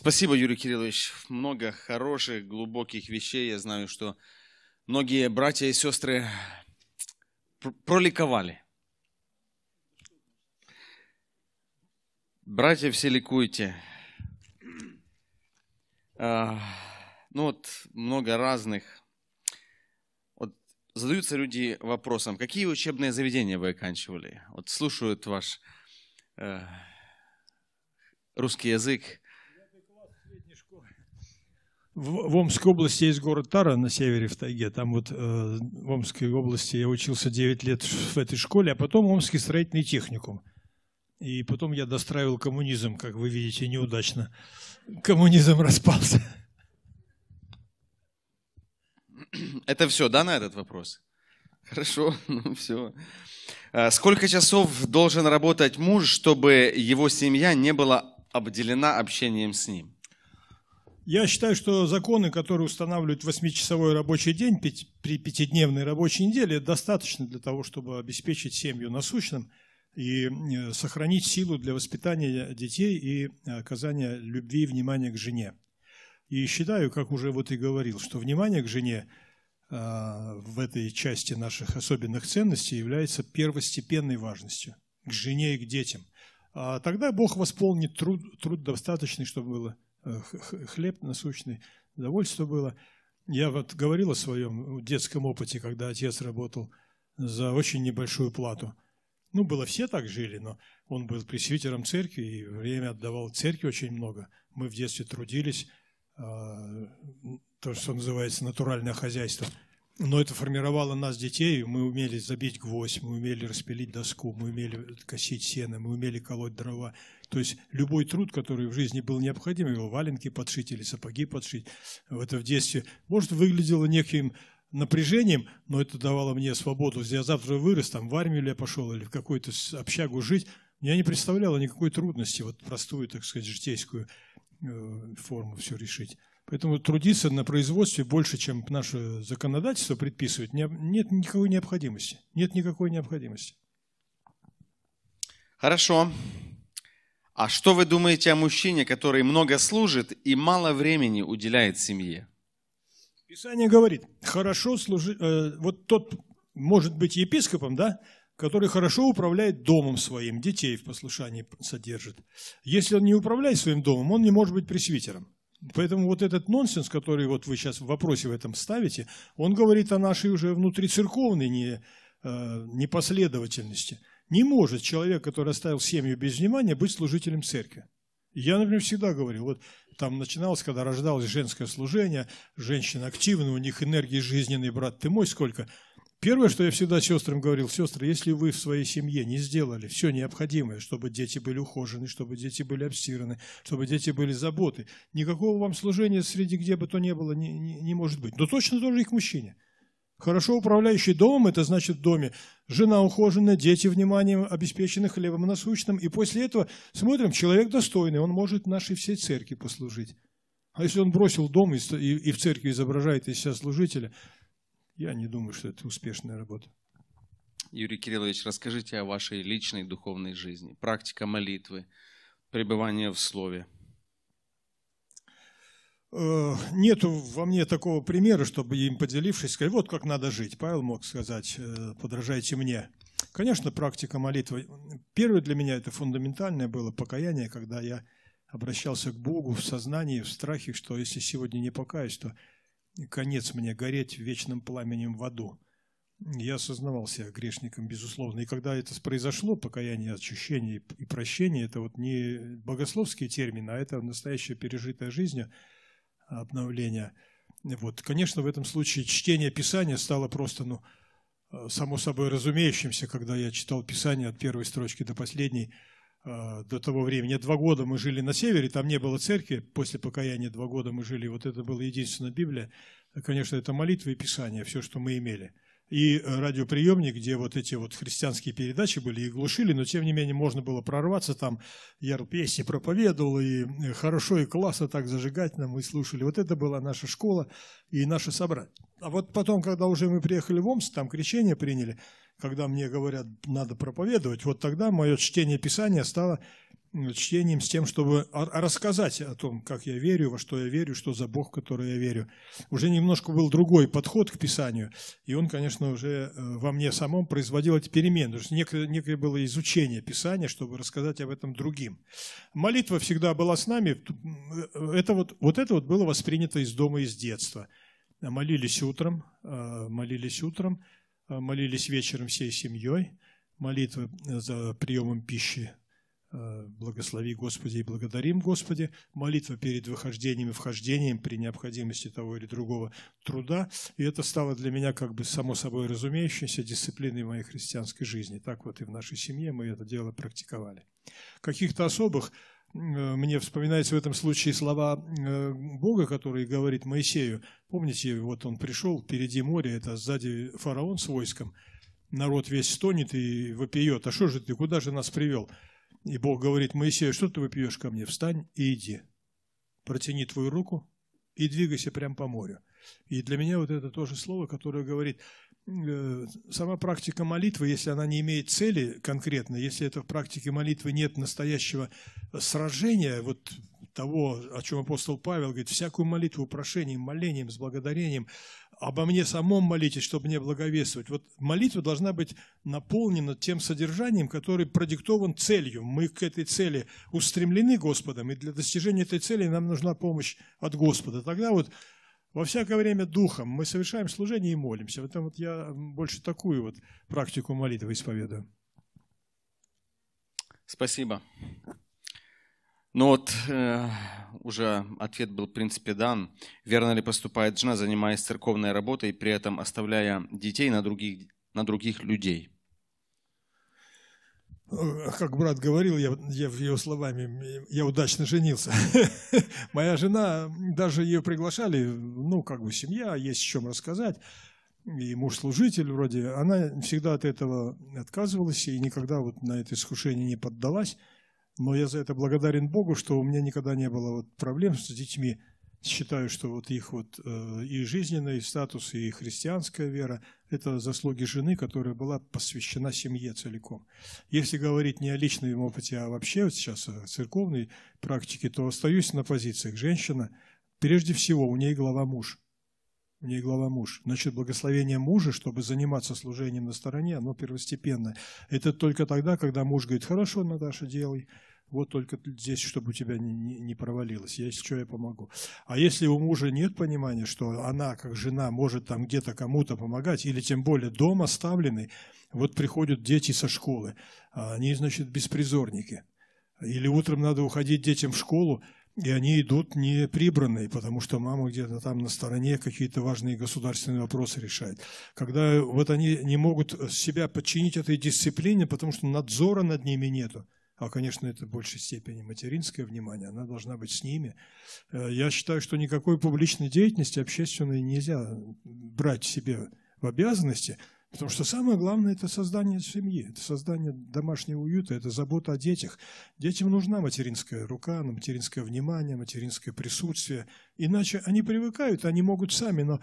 Спасибо, Юрий Кириллович. Много хороших, глубоких вещей. Я знаю, что многие братья и сестры проликовали. Братья, все ликуйте. А, ну вот, много разных. Вот задаются люди вопросом, какие учебные заведения вы оканчивали? Вот слушают ваш э, русский язык, в, Омской области есть город Тара на севере в тайге. Там вот э, в Омской области я учился 9 лет в этой школе, а потом Омский строительный техникум. И потом я достраивал коммунизм, как вы видите, неудачно. Коммунизм распался. Это все, да, на этот вопрос? Хорошо, ну все. А сколько часов должен работать муж, чтобы его семья не была обделена общением с ним? Я считаю, что законы, которые устанавливают восьмичасовой рабочий день при пятидневной рабочей неделе, достаточно для того, чтобы обеспечить семью насущным и э, сохранить силу для воспитания детей и оказания любви и внимания к жене. И считаю, как уже вот и говорил, что внимание к жене а, в этой части наших особенных ценностей является первостепенной важностью к жене и к детям. А тогда Бог восполнит труд, труд достаточный, чтобы было хлеб насущный, удовольствие было. Я вот говорил о своем детском опыте, когда отец работал за очень небольшую плату. Ну, было все так жили, но он был пресвитером церкви и время отдавал церкви очень много. Мы в детстве трудились, а, то, что называется натуральное хозяйство – но это формировало нас, детей. Мы умели забить гвоздь, мы умели распилить доску, мы умели косить сено, мы умели колоть дрова. То есть любой труд, который в жизни был необходим, его валенки подшить или сапоги подшить, это в детстве, может, выглядело неким напряжением, но это давало мне свободу. Я завтра вырос, там, в армию ли я пошел или в какую-то общагу жить, я не представляло никакой трудности, вот простую, так сказать, житейскую э, форму все решить. Поэтому трудиться на производстве больше, чем наше законодательство предписывает, нет никакой необходимости. Нет никакой необходимости. Хорошо. А что вы думаете о мужчине, который много служит и мало времени уделяет семье? Писание говорит, хорошо служить, э, вот тот может быть епископом, да, который хорошо управляет домом своим, детей в послушании содержит. Если он не управляет своим домом, он не может быть пресвитером. Поэтому вот этот нонсенс, который вот вы сейчас в вопросе в этом ставите, он говорит о нашей уже внутрицерковной не, э, непоследовательности. Не может человек, который оставил семью без внимания, быть служителем церкви. Я, например, всегда говорил, вот там начиналось, когда рождалось женское служение, женщины активны, у них энергии жизненной, брат ты мой, сколько – Первое, что я всегда сестрам говорил, сестры, если вы в своей семье не сделали все необходимое, чтобы дети были ухожены, чтобы дети были обстираны, чтобы дети были заботы, никакого вам служения среди где бы то ни было не, не, не может быть. Но точно тоже и к мужчине. Хорошо управляющий домом, это значит в доме жена ухоженная, дети вниманием обеспечены хлебом насущным. И после этого смотрим, человек достойный, он может нашей всей церкви послужить. А если он бросил дом и, и, и в церкви изображает из себя служителя – я не думаю, что это успешная работа. Юрий Кириллович, расскажите о вашей личной духовной жизни, практика молитвы, пребывание в Слове. Э, нет во мне такого примера, чтобы им поделившись, сказать, вот как надо жить. Павел мог сказать, э, подражайте мне. Конечно, практика молитвы. Первое для меня это фундаментальное было покаяние, когда я обращался к Богу в сознании, в страхе, что если сегодня не покаюсь, то конец мне гореть вечным пламенем в аду. Я осознавал себя грешником, безусловно. И когда это произошло, покаяние, очищение и прощение, это вот не богословские термины, а это настоящая пережитая жизнь, обновление. Вот, конечно, в этом случае чтение Писания стало просто, ну, само собой разумеющимся, когда я читал Писание от первой строчки до последней – а, до того времени. Два года мы жили на севере, там не было церкви, после покаяния два года мы жили, вот это была единственная Библия. Конечно, это молитвы и Писание, все, что мы имели. И радиоприемник, где вот эти вот христианские передачи были, их глушили, но тем не менее можно было прорваться, там я песни проповедовал, и хорошо, и классно так зажигательно мы слушали. Вот это была наша школа и наше собрание. А вот потом, когда уже мы приехали в Омск, там крещение приняли – когда мне говорят, надо проповедовать, вот тогда мое чтение Писания стало чтением, с тем, чтобы рассказать о том, как я верю, во что я верю, что за Бог, в который я верю. Уже немножко был другой подход к Писанию, и он, конечно, уже э, во мне самом производил эти перемены. То есть некое, некое было изучение Писания, чтобы рассказать об этом другим. Молитва всегда была с нами. Э, это вот, вот это вот было воспринято из дома, из детства. Молились утром, э, молились утром, молились вечером всей семьей, молитва за приемом пищи Э, благослови Господи и благодарим Господи, молитва перед выхождением и вхождением при необходимости того или другого труда. И это стало для меня как бы само собой разумеющейся дисциплиной моей христианской жизни. Так вот и в нашей семье мы это дело практиковали. Каких-то особых э, мне вспоминаются в этом случае слова э, Бога, который говорит Моисею. Помните, вот он пришел, впереди море, это сзади фараон с войском, народ весь стонет и вопиет. А что же ты, куда же нас привел? И Бог говорит, Моисею, что ты выпьешь ко мне? Встань и иди. Протяни твою руку и двигайся прямо по морю. И для меня вот это тоже слово, которое говорит, э, сама практика молитвы, если она не имеет цели конкретно, если это в практике молитвы нет настоящего сражения, вот того, о чем апостол Павел говорит, всякую молитву, прошением, молением, с благодарением, обо мне самом молитесь, чтобы мне благовествовать. Вот молитва должна быть наполнена тем содержанием, который продиктован целью. Мы к этой цели устремлены Господом, и для достижения этой цели нам нужна помощь от Господа. Тогда вот во всякое время духом мы совершаем служение и молимся. В этом вот я больше такую вот практику молитвы исповедую. Спасибо. Ну вот э, уже ответ был в принципе дан. Верно ли поступает жена, занимаясь церковной работой, при этом оставляя детей на других, на других людей? Э, как брат говорил, я, я его словами, я удачно женился. Моя жена, даже ее приглашали, ну, как бы семья, есть о чем рассказать, и муж-служитель вроде, она всегда от этого отказывалась и никогда вот на это искушение не поддалась. Но я за это благодарен Богу, что у меня никогда не было вот проблем с детьми. Считаю, что вот их вот э, и жизненный статус, и христианская вера – это заслуги жены, которая была посвящена семье целиком. Если говорить не о личном опыте, а вообще вот сейчас о церковной практике, то остаюсь на позициях. Женщина, прежде всего, у ней глава муж – у ней глава муж. Значит, благословение мужа, чтобы заниматься служением на стороне, оно первостепенное. Это только тогда, когда муж говорит, хорошо, Наташа, делай, вот только здесь, чтобы у тебя не, не, не провалилось, если что, я помогу. А если у мужа нет понимания, что она, как жена, может там где-то кому-то помогать, или тем более дом оставленный, вот приходят дети со школы, а они, значит, беспризорники. Или утром надо уходить детям в школу, и они идут не прибранные, потому что мама где-то там на стороне какие-то важные государственные вопросы решает. Когда вот они не могут себя подчинить этой дисциплине, потому что надзора над ними нету а, конечно, это в большей степени материнское внимание, она должна быть с ними. Э, я считаю, что никакой публичной деятельности общественной нельзя брать себе в обязанности, потому что самое главное – это создание семьи, это создание домашнего уюта, это забота о детях. Детям нужна материнская рука, материнское внимание, материнское присутствие, иначе они привыкают, они могут сами, но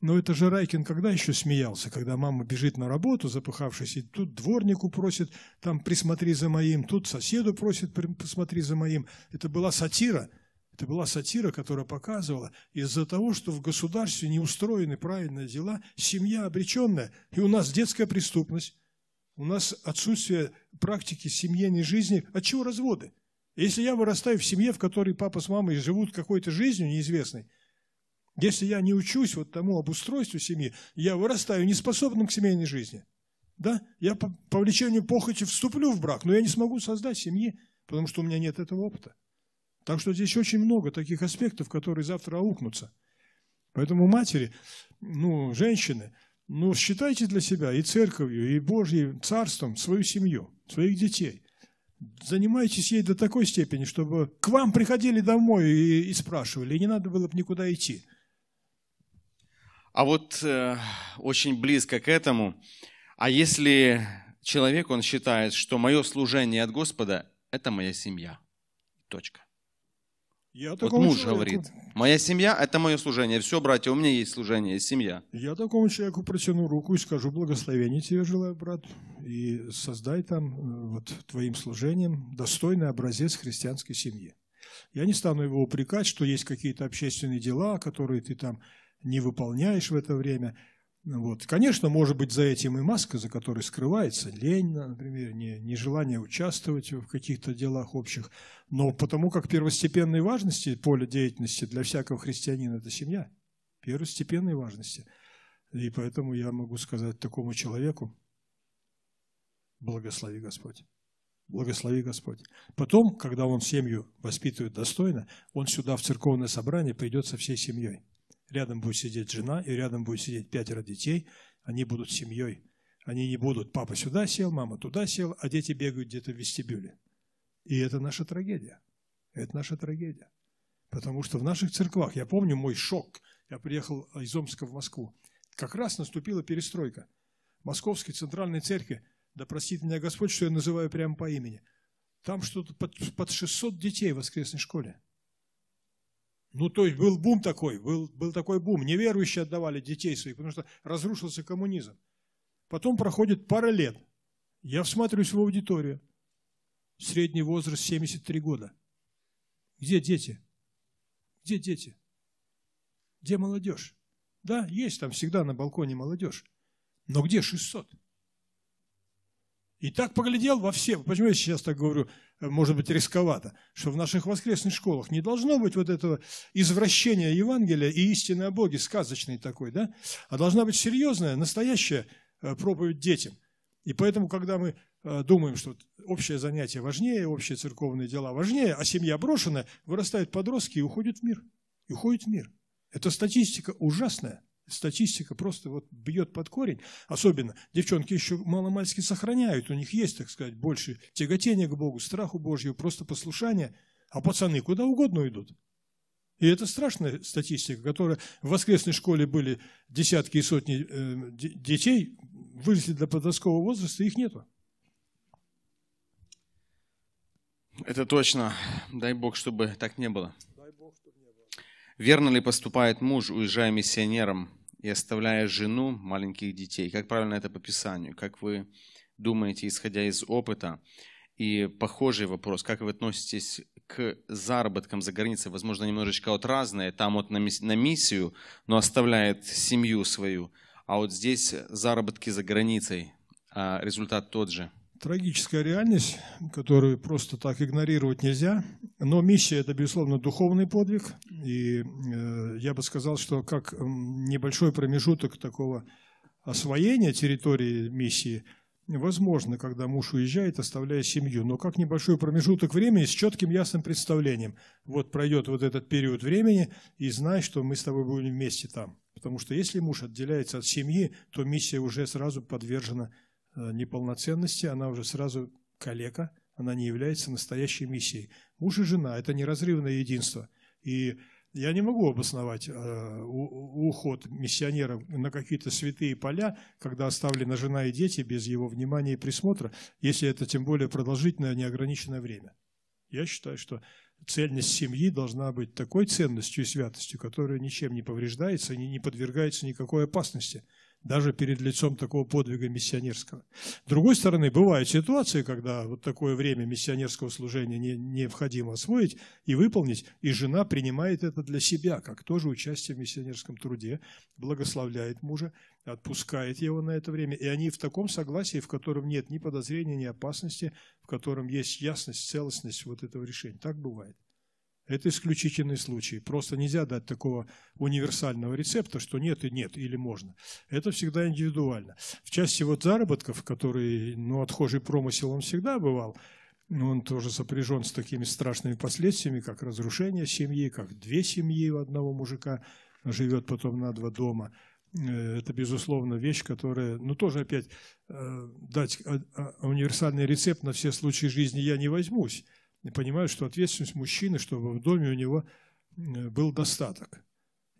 но это же Райкин когда еще смеялся, когда мама бежит на работу, запыхавшись, и тут дворнику просит, там, присмотри за моим, тут соседу просит, присмотри за моим. Это была сатира. Это была сатира, которая показывала, из-за того, что в государстве не устроены правильные дела, семья обреченная, и у нас детская преступность, у нас отсутствие практики семейной жизни. От чего разводы? Если я вырастаю в семье, в которой папа с мамой живут какой-то жизнью неизвестной, если я не учусь вот тому обустройству семьи, я вырастаю неспособным к семейной жизни. Да? Я по, по влечению похоти вступлю в брак, но я не смогу создать семьи, потому что у меня нет этого опыта. Так что здесь очень много таких аспектов, которые завтра аукнутся. Поэтому матери, ну, женщины, ну, считайте для себя и церковью, и Божьим царством свою семью, своих детей. Занимайтесь ей до такой степени, чтобы к вам приходили домой и, и спрашивали, и не надо было бы никуда идти. А вот э, очень близко к этому, а если человек, он считает, что мое служение от Господа – это моя семья. Точка. Я Вот муж человеку- говорит, моя семья – это мое служение. Все, братья, у меня есть служение, есть семья. Я такому человеку протяну руку и скажу, благословения тебе желаю, брат, и создай там э, вот твоим служением достойный образец христианской семьи. Я не стану его упрекать, что есть какие-то общественные дела, которые ты там не выполняешь в это время. Ну Вот. Конечно, может быть, за этим и маска, за которой скрывается лень, например, не- нежелание участвовать в каких-то делах общих. Но потому как первостепенной важности поле деятельности для всякого христианина – это семья. Первостепенной важности. И поэтому я могу сказать такому человеку, благослови Господь. Благослови Господь. Потом, когда он семью воспитывает достойно, он сюда в церковное собрание придет со всей семьей. Рядом будет сидеть жена, и рядом будет сидеть пятеро детей. Они будут семьей. Они не будут, папа сюда сел, мама туда сел, а дети бегают где-то в вестибюле. И это наша трагедия. Это наша трагедия. Потому что в наших церквах, я помню мой шок, я приехал из Омска в Москву, как раз наступила перестройка. Московской центральной церкви, да простит меня Господь, что я называю прямо по имени, там что-то под, под 600 детей в воскресной школе. Ну, то есть был бум такой, был, был такой бум. Неверующие отдавали детей своих, потому что разрушился коммунизм. Потом проходит пара лет. Я всматриваюсь в аудиторию. Средний возраст 73 года. Где дети? Где дети? Где молодежь? Да, есть там всегда на балконе молодежь. Но где 600? И так поглядел во все, почему я сейчас так говорю, э, может быть, рисковато, что в наших воскресных школах не должно быть вот этого извращения Евангелия и истины о Боге, сказочной такой, да? А должна быть серьезная, настоящая э, проповедь детям. И поэтому, когда мы э, думаем, что общее занятие важнее, общие церковные дела важнее, а семья брошенная, вырастают подростки и уходят в мир. И уходят в мир. Это статистика ужасная. Статистика просто вот бьет под корень. Особенно девчонки еще маломальски сохраняют. У них есть, так сказать, больше тяготения к Богу, страху Божьего, просто послушания. А пацаны куда угодно идут. И это страшная статистика, которая в воскресной школе были десятки и сотни э, де- детей, выросли до подросткового возраста, их нету. Это точно. Дай Бог, чтобы так не было. Верно ли поступает муж, уезжая миссионером и оставляя жену, маленьких детей? Как правильно это по Писанию? Как вы думаете, исходя из опыта? И похожий вопрос, как вы относитесь к заработкам за границей? Возможно, немножечко вот разные. Там вот на мисс- на миссию, но оставляет семью свою. А вот здесь заработки за границей, а результат тот же. Трагическая реальность, которую просто так игнорировать нельзя. Но миссия – это, безусловно, духовный подвиг. И э, я бы сказал, что как небольшой промежуток такого освоения территории миссии возможно, когда муж уезжает, оставляя семью. Но как небольшой промежуток времени с четким ясным представлением. Вот пройдет вот этот период времени, и знай, что мы с тобой будем вместе там. Потому что если муж отделяется от семьи, то миссия уже сразу подвержена неполноценности, она уже сразу калека, она не является настоящей миссией. Муж и жена – это неразрывное единство. И я не могу обосновать э, уход миссионера на какие-то святые поля, когда оставлена жена и дети без его внимания и присмотра, если это тем более продолжительное, неограниченное время. Я считаю, что цельность семьи должна быть такой ценностью и святостью, которая ничем не повреждается и не подвергается никакой опасности, даже перед лицом такого подвига миссионерского. С другой стороны, бывают ситуации, когда вот такое время миссионерского служения не- необходимо освоить и выполнить, и жена принимает это для себя, как тоже участие в миссионерском труде, благословляет мужа, отпускает его на это время, и они в таком согласии, в котором нет ни подозрения, ни опасности, в котором есть ясность, целостность вот этого решения. Так бывает. Это исключительный случай. Просто нельзя дать такого универсального рецепта, что нет и нет, или можно. Это всегда индивидуально. В части вот заработков, которые, ну, отхожий промысел он всегда бывал, он тоже сопряжен с такими страшными последствиями, как разрушение семьи, как две семьи у одного мужика живет потом на два дома. Э, Это, безусловно, вещь, которая, ну, тоже опять э, дать а, универсальный рецепт на все случаи жизни я не возьмусь. И понимаю, что ответственность мужчины, чтобы в доме у него э, был достаток.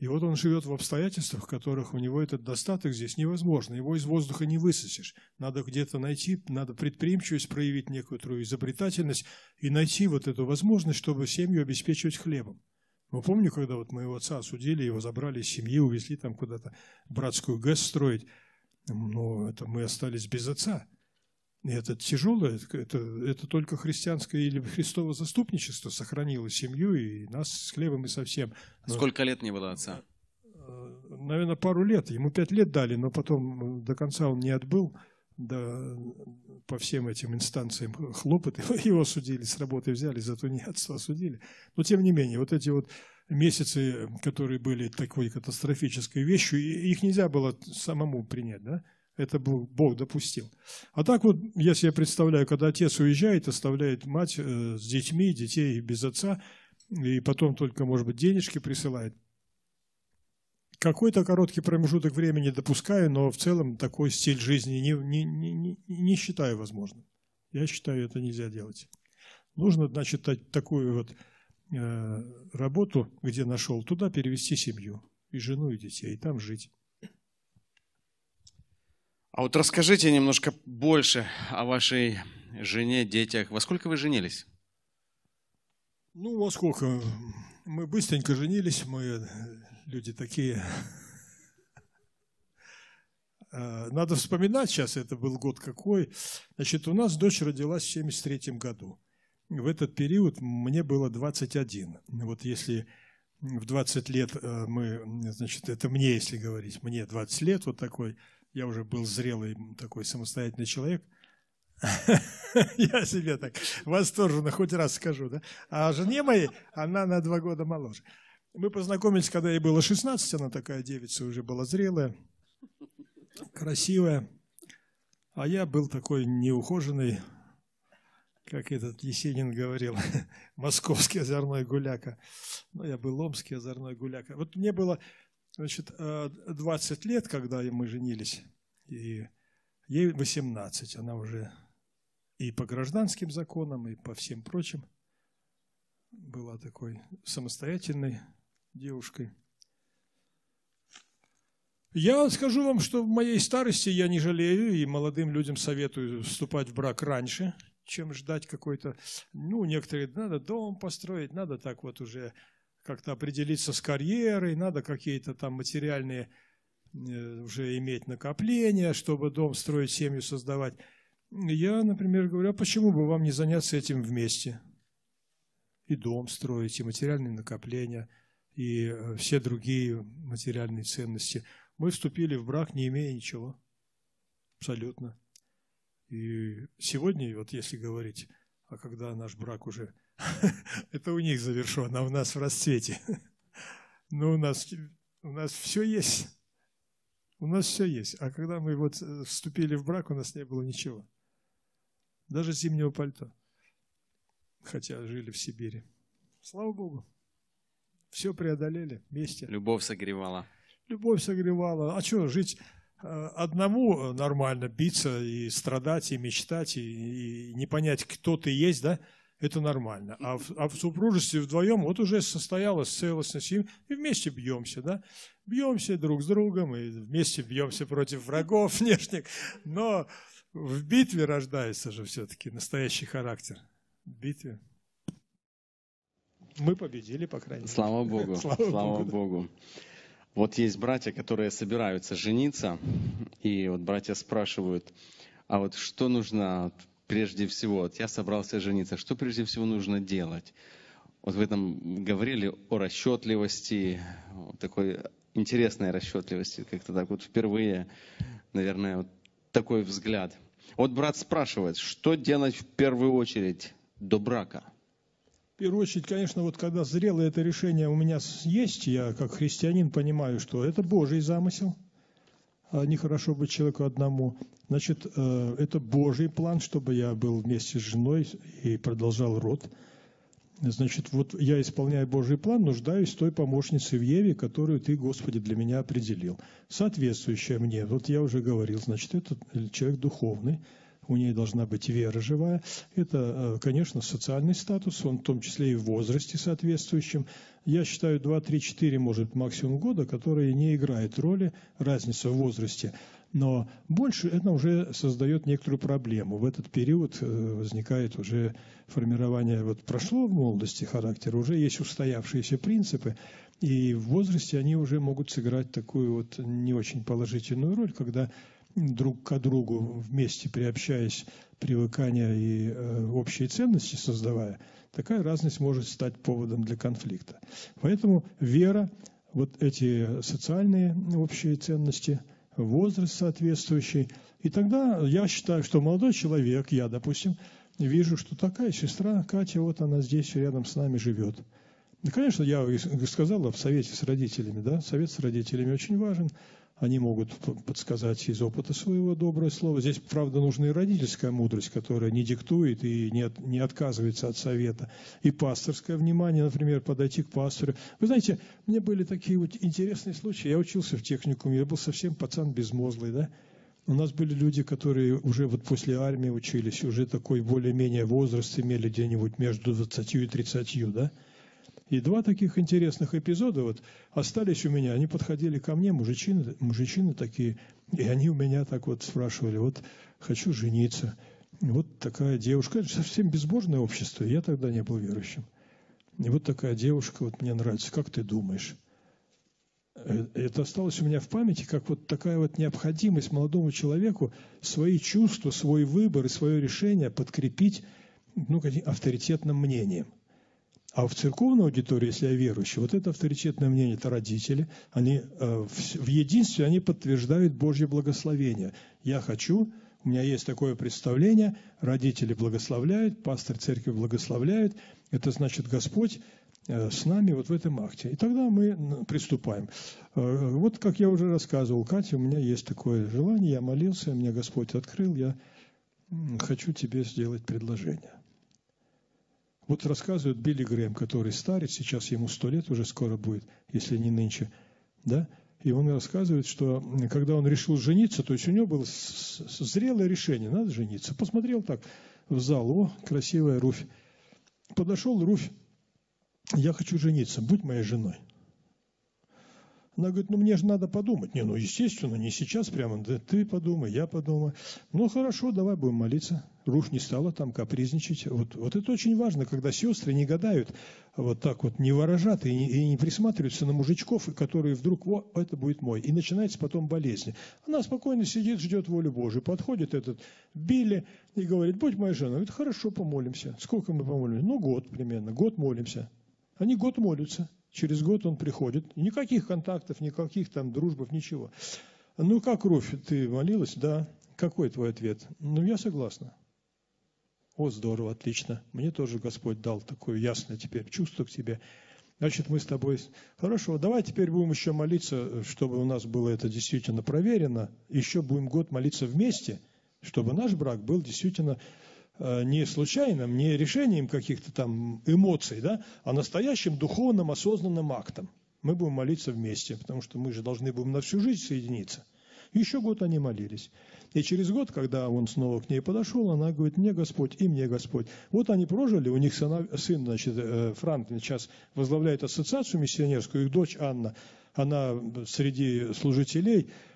И вот он живет в обстоятельствах, в которых у него этот достаток здесь невозможно. Его из воздуха не высосешь. Надо где-то найти, надо предприимчивость проявить некоторую изобретательность и найти вот эту возможность, чтобы семью обеспечивать хлебом. Но помню, когда вот моего отца осудили, его забрали из семьи, увезли там куда-то братскую ГЭС строить. Но это мы остались без отца. Это тяжелое, это, это только христианское или христово заступничество сохранило семью и нас с хлебом и совсем. Но, Сколько лет не было отца? Э, наверное, пару лет. Ему пять лет дали, но потом до конца он не отбыл. Да, по всем этим инстанциям хлопоты, его судили, с работы взяли, зато не отца судили. Но тем не менее, вот эти вот месяцы, которые были такой катастрофической вещью, их нельзя было самому принять, да? Это Бог допустил. А так вот, я себе представляю, когда отец уезжает, оставляет мать э, с детьми, детей без отца, и потом только, может быть, денежки присылает. Какой-то короткий промежуток времени допускаю, но в целом такой стиль жизни не, не, не, не считаю возможным. Я считаю, это нельзя делать. Нужно, значит, такую вот э, работу, где нашел, туда перевести семью, и жену, и детей, и там жить. А вот расскажите немножко больше о вашей жене, детях. Во сколько вы женились? Ну, во сколько? Мы быстренько женились, мы люди такие. А, надо вспоминать сейчас, это был год какой. Значит, у нас дочь родилась в 73 году. В этот период мне было 21. Вот если в 20 лет э, мы, значит, это мне, если говорить, мне 20 лет, вот такой – я уже был зрелый такой самостоятельный человек. Я себе так восторженно хоть раз скажу, да? А жене моей, она на два года моложе. Мы познакомились, когда ей было 16, она такая девица уже была зрелая, красивая. А я был такой неухоженный, как этот Есенин говорил, московский озорной гуляка. Но я был омский озорной гуляка. Вот мне было Значит, 20 э, лет, когда мы женились, и ей 18, она уже и по гражданским законам, и по всем прочим была такой самостоятельной девушкой. Я скажу вам, что в моей старости я не жалею, и молодым людям советую вступать в брак раньше, чем ждать какой-то, ну, некоторые, надо дом построить, надо так вот уже как-то определиться с карьерой, надо какие-то там материальные э, уже иметь накопления, чтобы дом строить, семью создавать. Я, например, говорю, а почему бы вам не заняться этим вместе? И дом строить, и материальные накопления, и э, все другие материальные ценности. Мы вступили в брак, не имея ничего. Абсолютно. И сегодня, вот если говорить, а когда наш брак уже Это у них завершено, а у нас в расцвете. Но у нас, у нас все есть. У нас все есть. А когда мы вот э, вступили в брак, у нас не было ничего. Даже зимнего пальто. Хотя жили в Сибири. Слава Богу. Все преодолели вместе. Любовь согревала. Любовь согревала. А что, жить э, одному нормально, биться и страдать, и мечтать, и, и не понять, кто ты есть, да? Это нормально. А в, а в супружестве вдвоем вот уже состоялась целостность, и вместе бьемся, да? Бьемся друг с другом, и вместе бьемся против врагов внешних. Но в битве рождается же все-таки настоящий характер. В битве. Мы победили, по крайней мере. Слава Богу. Слава, Слава Богу. Богу. Вот есть братья, которые собираются жениться, и вот братья спрашивают, а вот что нужно прежде всего, вот я собрался жениться, что прежде всего нужно делать? Вот вы там говорили о расчетливости, вот такой интересной расчетливости, как-то так вот впервые, наверное, вот такой взгляд. Вот брат спрашивает, что делать в первую очередь до брака? В первую очередь, конечно, вот когда зрелое это решение у меня есть, я как христианин понимаю, что это Божий замысел – нехорошо быть человеку одному. Значит, э, это Божий план, чтобы я был вместе с женой и продолжал род. Значит, вот я исполняю Божий план, нуждаюсь в той помощнице в Еве, которую Ты, Господи, для меня определил. Соответствующая мне, вот я уже говорил, значит, это человек духовный, у нее должна быть вера живая. Это, э, конечно, социальный статус, он в том числе и в возрасте соответствующем. Я считаю, 2, 3, 4, может, максимум года, которые не играют роли, разница в возрасте. Но больше это уже создает некоторую проблему. В этот период э, возникает уже формирование, вот прошло в молодости характер, уже есть устоявшиеся принципы, и в возрасте они уже могут сыграть такую вот не очень положительную роль, когда друг к другу вместе приобщаясь, привыкания и э, общие ценности создавая, такая разность может стать поводом для конфликта. Поэтому вера, вот эти социальные общие ценности, возраст соответствующий, и тогда я считаю, что молодой человек, я, допустим, вижу, что такая сестра Катя, вот она здесь рядом с нами живет. Конечно, я сказала в совете с родителями, да, совет с родителями очень важен, они могут подсказать из опыта своего доброе слово. Здесь, правда, нужна и родительская мудрость, которая не диктует и не, от, не отказывается от совета. И пасторское внимание, например, подойти к пастору. Вы знаете, мне были такие вот интересные случаи. Я учился в техникуме, я был совсем пацан безмозглый, да? У нас были люди, которые уже вот после армии учились, уже такой более-менее возраст имели где-нибудь между 20 и 30, да? И два таких интересных эпизода вот остались у меня. Они подходили ко мне, мужичины, мужичины такие, и они у меня так вот спрашивали, вот хочу жениться. Вот такая девушка, это совсем безбожное общество, я тогда не был верующим. И вот такая девушка, вот мне нравится, как ты думаешь? Э, это осталось у меня в памяти, как вот такая вот необходимость молодому человеку свои чувства, свой выбор и свое решение подкрепить ну, авторитетным мнением. А в церковной аудитории, если я верующий, вот это авторитетное мнение, это родители, они э, в единстве они подтверждают Божье благословение. Я хочу, у меня есть такое представление, родители благословляют, пастор церкви благословляет, это значит Господь э, с нами вот в этом акте. И тогда мы приступаем. Э, вот как я уже рассказывал, Катя, у меня есть такое желание, я молился, меня Господь открыл, я хочу тебе сделать предложение. Вот рассказывает Билли Грэм, который старец, сейчас ему сто лет уже скоро будет, если не нынче, да, и он рассказывает, что когда он решил жениться, то есть у него было зрелое решение, надо жениться. Посмотрел так в зал, о, красивая Руфь. Подошел Руфь, я хочу жениться, будь моей женой. Она говорит, ну мне же надо подумать. Не, ну естественно, не сейчас прямо. Да ты подумай, я подумаю. Ну хорошо, давай будем молиться. Руф не стала там капризничать. Вот, вот это очень важно, когда сестры не гадают, вот так вот не выражат и не, и не присматриваются на мужичков, которые вдруг, о, это будет мой. И начинается потом болезнь. Она спокойно сидит, ждет волю Божию. Подходит этот Билли и говорит, будь моя жена. Говорит, хорошо, помолимся. Сколько мы помолимся? Ну, год примерно. Год молимся. Они год молятся. Через год он приходит. Никаких контактов, никаких там дружбов, ничего. Ну, как, Руфь, ты молилась? Да. Какой твой ответ? Ну, я согласна. О, здорово, отлично. Мне тоже Господь дал такое ясное теперь чувство к тебе. Значит, мы с тобой... Хорошо, давай теперь будем еще молиться, чтобы у нас было это действительно проверено. Еще будем год молиться вместе, чтобы наш брак был действительно не случайным, не решением каких-то там эмоций, да, а настоящим духовным осознанным актом. Мы будем молиться вместе, потому что мы же должны будем на всю жизнь соединиться. Еще год они молились. И через год, когда он снова к ней подошел, она говорит, мне Господь и мне Господь. Вот они прожили, у них сын, сын значит, э, Франклин сейчас возглавляет ассоциацию миссионерскую, их дочь Анна, она среди служителей, Э,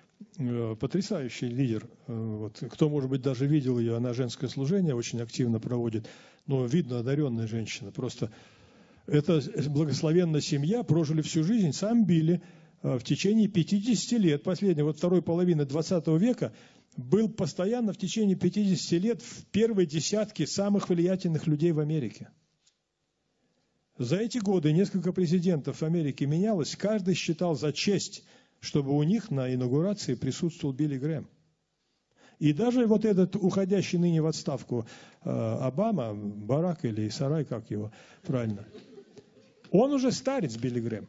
потрясающий лидер. Э, вот. Кто, может быть, даже видел ее, она женское служение очень активно проводит. Но видно, одаренная женщина. Просто эта благословенная семья прожили всю жизнь, сам Билли э, в течение 50 лет, последней, вот второй половины 20 века, был постоянно в течение 50 лет в первой десятке самых влиятельных людей в Америке. За эти годы несколько президентов Америки менялось, каждый считал за честь – чтобы у них на инаугурации присутствовал Билли Грэм. И даже вот этот уходящий ныне в отставку э, Обама, Барак или Сарай, как его правильно, он уже старец Билли Грэм.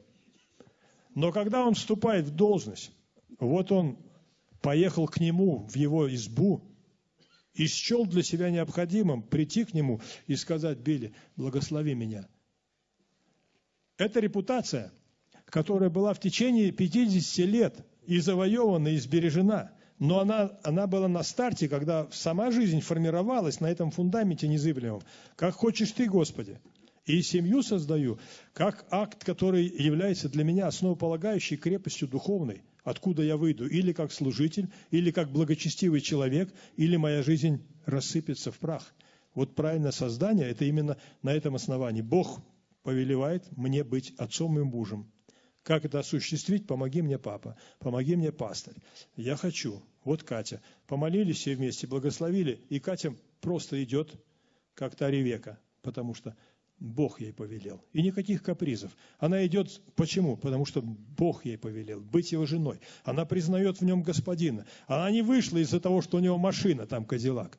Но когда он вступает в должность, вот он поехал к нему в его избу и счел для себя необходимым прийти к нему и сказать, Билли, благослови меня. Это репутация – которая была в течение 50 лет и завоевана, и сбережена. Но она, она была на старте, когда сама жизнь формировалась на этом фундаменте незыблемом. Как хочешь ты, Господи. И семью создаю как акт, который является для меня основополагающей крепостью духовной, откуда я выйду, или как служитель, или как благочестивый человек, или моя жизнь рассыпется в прах. Вот правильное создание – это именно на этом основании. Бог повелевает мне быть отцом и мужем. Как это осуществить? Помоги мне, папа. Помоги мне, пастырь. Я хочу. Вот Катя. Помолились все вместе, благословили, и Катя просто идет, как та Ревека, потому что Бог ей повелел. И никаких капризов. Она идет, почему? Потому что Бог ей повелел быть его женой. Она признает в нем господина. Она не вышла из-за того, что у него машина, там Кадиллак.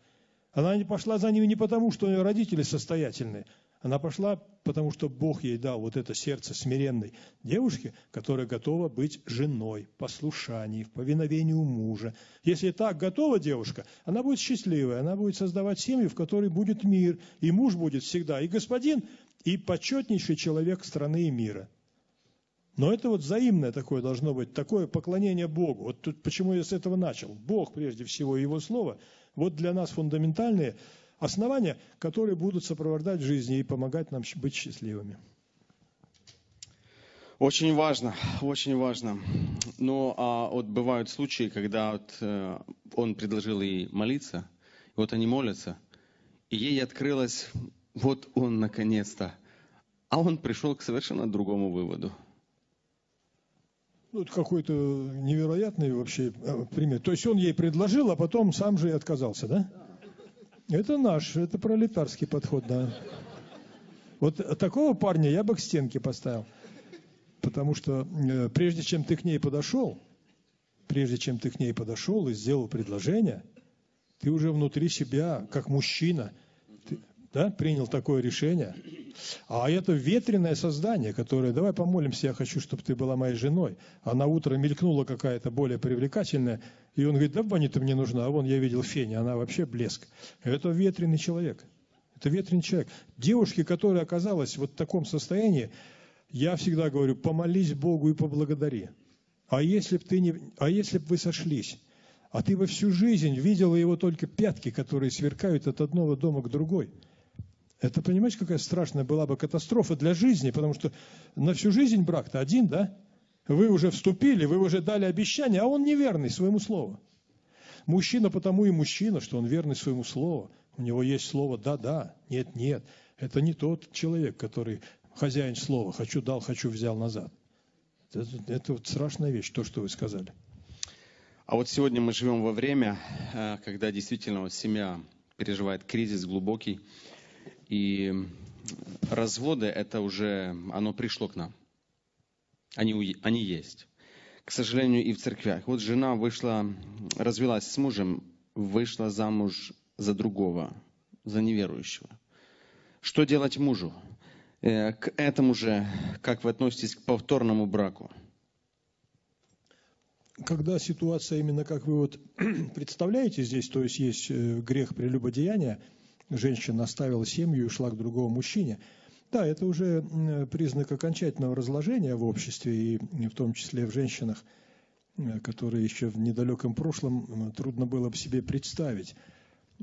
Она не пошла за ним не потому, что у нее родители состоятельные, она пошла, потому что Бог ей дал вот это сердце смиренной девушки, которая готова быть женой, послушании, в повиновении у мужа. Если так готова девушка, она будет счастливой, она будет создавать семью, в которой будет мир, и муж будет всегда и господин, и почетнейший человек страны и мира. Но это вот взаимное такое должно быть, такое поклонение Богу. Вот тут почему я с этого начал. Бог, прежде всего, Его Слово, вот для нас фундаментальные – основания, которые будут сопровождать жизни и помогать нам быть счастливыми. Очень важно, очень важно. Но а вот бывают случаи, когда вот, э, он предложил ей молиться, и вот они молятся, и ей открылось, вот он наконец-то. А он пришел к совершенно другому выводу. Ну, это какой-то невероятный вообще э, пример. То есть он ей предложил, а потом сам же и отказался, да? Это наш, это пролетарский подход, да. Вот такого парня я бы к стенке поставил. Потому что э, прежде чем ты к ней подошел, прежде чем ты к ней подошел и сделал предложение, ты уже внутри себя, как мужчина, да, принял такое решение. А это ветреное создание, которое, давай помолимся, я хочу, чтобы ты была моей женой. А на утро мелькнула какая-то более привлекательная, и он говорит, да Ваня-то мне нужна, а вон я видел Феня, она вообще блеск. Это ветреный человек. Это ветреный человек. Девушке, которая оказалась вот в таком состоянии, я всегда говорю, помолись Богу и поблагодари. А если бы ты не, а если бы вы сошлись, а ты бы всю жизнь видела его только пятки, которые сверкают от одного дома к другой – это, понимаете, какая страшная была бы катастрофа для жизни, потому что на всю жизнь брак-то один, да? Вы уже вступили, вы уже дали обещание, а он неверный своему слову. Мужчина потому и мужчина, что он верный своему слову. У него есть слово «да-да», «нет-нет». Это не тот человек, который хозяин слова «хочу дал, хочу взял назад». Это, это вот страшная вещь, то, что вы сказали. А вот сегодня мы живем во время, э, когда действительно вот семья переживает кризис глубокий. И разводы, это уже, оно пришло к нам. Они, они есть. К сожалению, и в церквях. Вот жена вышла, развелась с мужем, вышла замуж за другого, за неверующего. Что делать мужу? Э, к этому же, как вы относитесь к повторному браку? Когда ситуация именно как вы вот представляете здесь, то есть есть э, грех прелюбодеяния, женщина оставила семью и ушла к другому мужчине. Да, это уже признак окончательного разложения в обществе, и в том числе в женщинах, э, которые еще в недалеком прошлом трудно было бы себе представить.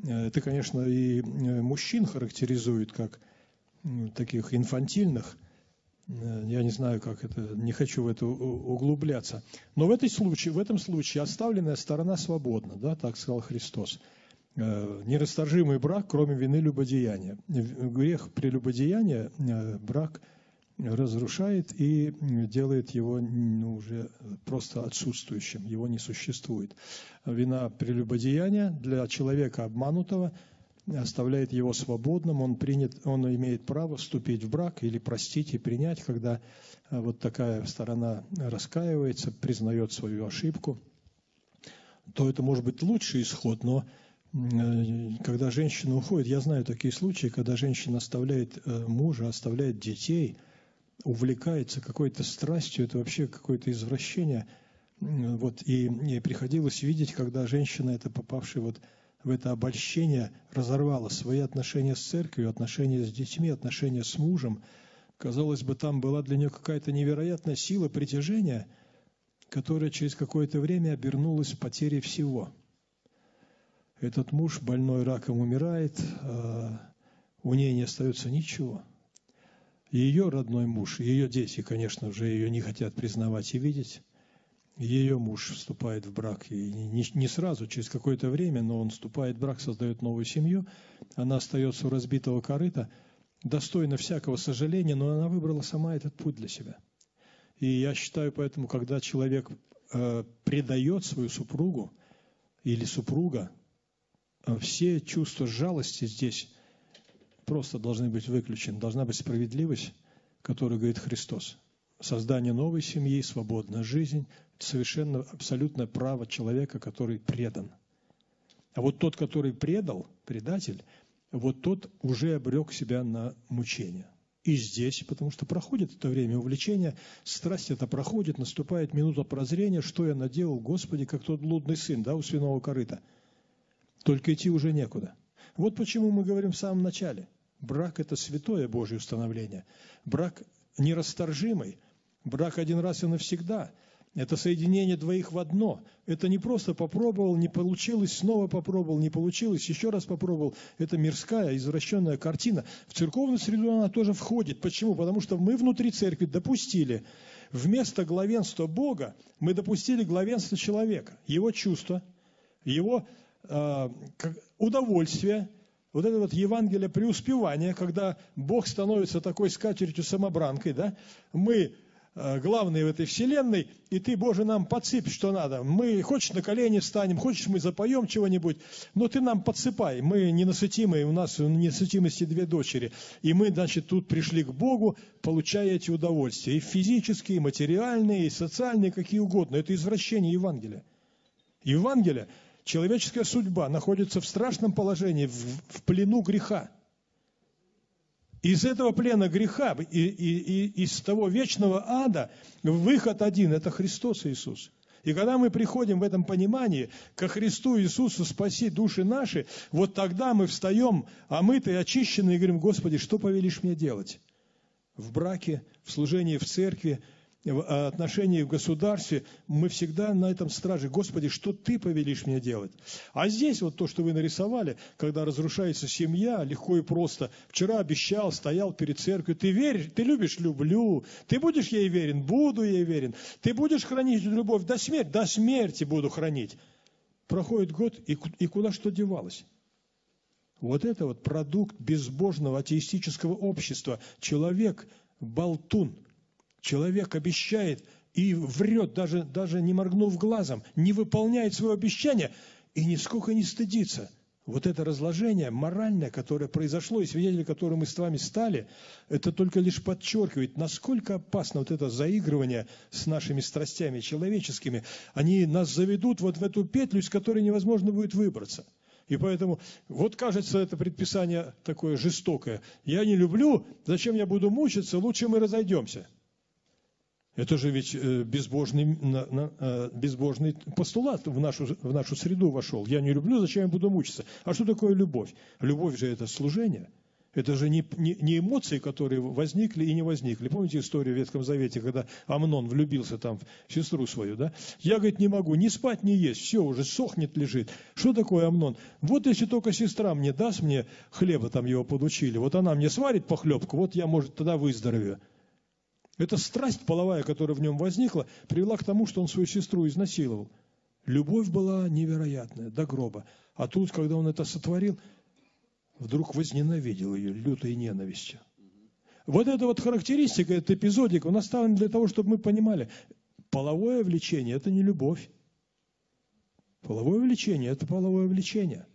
Э, это, конечно, и э, мужчин характеризует как таких инфантильных, я не знаю, как это, не хочу в это углубляться. Но в, этой случае, в этом случае оставленная сторона свободна, да, так сказал Христос. Э, нерасторжимый брак, кроме вины любодеяния. Грех прелюбодеяния э, брак разрушает и делает его ну, уже просто отсутствующим, его не существует. Вина прелюбодеяния для человека обманутого оставляет его свободным, он, принят, он имеет право вступить в брак или простить и принять, когда э, вот такая сторона раскаивается, признает свою ошибку, то это может быть лучший исход, но когда женщина уходит, я знаю такие случаи, когда женщина оставляет э, мужа, оставляет детей, увлекается какой-то страстью, это вообще какое-то извращение. Вот, и мне приходилось видеть, когда женщина, это попавшая вот в это обольщение, разорвала свои отношения с церковью, отношения с детьми, отношения с мужем. Казалось бы, там была для нее какая-то невероятная сила притяжения – которая через какое-то время обернулась потерей всего. Этот муж больной раком умирает, а у нее не остается ничего. Ее родной муж, ее дети, конечно, уже ее не хотят признавать и видеть. Ее муж вступает в брак, и не, сразу, через какое-то время, но он вступает в брак, создает новую семью. Она остается у разбитого корыта, достойна всякого сожаления, но она выбрала сама этот путь для себя. И я считаю поэтому, когда человек э, предает свою супругу или супруга, все чувства жалости здесь просто должны быть выключены. Должна быть справедливость, которую говорит Христос. Создание новой семьи, свободная жизнь – совершенно абсолютное право человека, который предан. А вот тот, который предал, предатель, вот тот уже обрек себя на мучение. И здесь, потому что проходит это время увлечения, страсть это проходит, наступает минута прозрения, что я наделал, Господи, как тот блудный сын, да, у свиного корыта. Только идти уже некуда. Вот почему мы говорим в самом начале. Брак – это святое Божье установление. Брак нерасторжимый. Брак один раз и навсегда. Это соединение двоих в одно. Это не просто попробовал, не получилось, снова попробовал, не получилось, еще раз попробовал. Это мирская, извращенная картина. В церковную среду она тоже входит. Почему? Потому что мы внутри церкви допустили, вместо главенства Бога, мы допустили главенство человека, его чувства, его удовольствие, вот это вот Евангелие преуспевания, когда Бог становится такой скатертью-самобранкой, да, мы Э, главный в этой вселенной, и ты, Боже, нам подсыпь, что надо. Мы, хочешь, на колени встанем, хочешь, мы запоем чего-нибудь, но ты нам подсыпай. Мы ненасытимые, у нас ненасытимости две дочери. И мы, значит, тут пришли к Богу, получая эти удовольствия. И физические, и материальные, и социальные, какие угодно. Это извращение Евангелия. Евангелие, человеческая судьба находится в страшном положении, в, в плену греха. Из этого плена греха, и, и, и из того вечного ада, выход один – это Христос Иисус. И когда мы приходим в этом понимании ко Христу Иисусу спаси души наши, вот тогда мы встаем, омытые, очищенные, и говорим, Господи, что повелишь мне делать? В браке, в служении в церкви, отношении в государстве, мы всегда на этом страже. Господи, что Ты повелишь мне делать? А здесь вот то, что вы нарисовали, когда разрушается семья, легко и просто. Вчера обещал, стоял перед церковью. Ты веришь? Ты любишь? Люблю. Ты будешь ей верен? Буду ей верен. Ты будешь хранить любовь до смерти? До смерти буду хранить. Проходит год, и, и куда что девалось? Вот это вот продукт безбожного атеистического общества. Человек – болтун – Человек обещает и врет, даже, даже не моргнув глазом, не выполняет свое обещание и нисколько не стыдится. Вот это разложение моральное, которое произошло, и свидетели, которым мы с вами стали, это только лишь подчеркивает, насколько опасно вот это заигрывание с нашими страстями человеческими. Они нас заведут вот в эту петлю, из которой невозможно будет выбраться. И поэтому, вот кажется, это предписание такое жестокое. Я не люблю, зачем я буду мучиться, лучше мы разойдемся. Это же ведь э, безбожный, э, безбожный постулат в нашу, в нашу среду вошел. Я не люблю, зачем я буду мучиться? А что такое любовь? Любовь же это служение. Это же не, не, не эмоции, которые возникли и не возникли. Помните историю в Ветхом Завете, когда Амнон влюбился там в сестру свою, да? Я, говорит, не могу ни спать, ни есть, все, уже сохнет, лежит. Что такое Амнон? Вот если только сестра мне даст мне хлеба, там его подучили, вот она мне сварит похлебку, вот я, может, тогда выздоровею. Эта страсть половая, которая в нем возникла, привела к тому, что он свою сестру изнасиловал. Любовь была невероятная, до гроба. А тут, когда он это сотворил, вдруг возненавидел ее лютой ненавистью. Вот эта вот характеристика, этот эпизодик, он оставлен для того, чтобы мы понимали, половое влечение – это не любовь. Половое влечение – это половое влечение.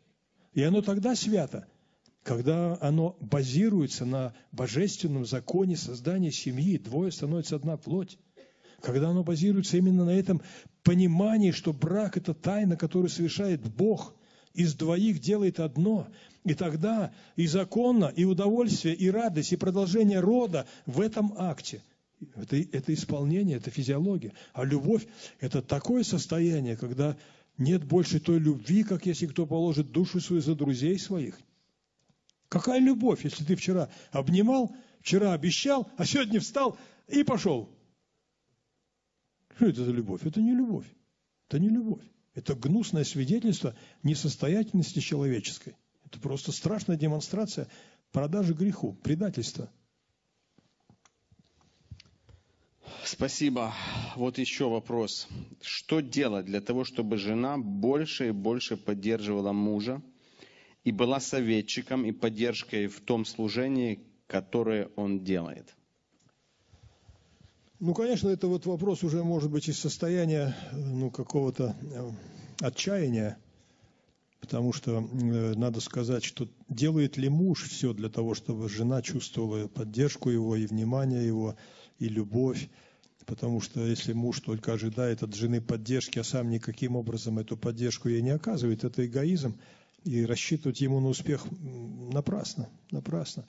И оно тогда свято, когда оно базируется на божественном законе создания семьи, двое становятся одна плоть, когда оно базируется именно на этом понимании, что брак – это тайна, которую совершает Бог, из двоих делает одно, и тогда и законно, и удовольствие, и радость, и продолжение рода в этом акте – это, это исполнение, это физиология. А любовь – это такое состояние, когда нет больше той любви, как если кто положит душу свою за друзей своих – Какая любовь, если ты вчера обнимал, вчера обещал, а сегодня встал и пошел. Что это за любовь? Это не любовь. Это не любовь. Это гнусное свидетельство несостоятельности человеческой. Это просто страшная демонстрация продажи греху, предательства. Спасибо. Вот еще вопрос. Что делать для того, чтобы жена больше и больше поддерживала мужа и была советчиком и поддержкой в том служении, которое он делает? Ну, конечно, это вот вопрос уже может быть из состояния ну, какого-то э, отчаяния, потому что э, надо сказать, что делает ли муж все для того, чтобы жена чувствовала поддержку его и внимание его, и любовь, потому что если муж только ожидает от жены поддержки, а сам никаким образом эту поддержку ей не оказывает, это эгоизм, и рассчитывать ему на успех напрасно, напрасно.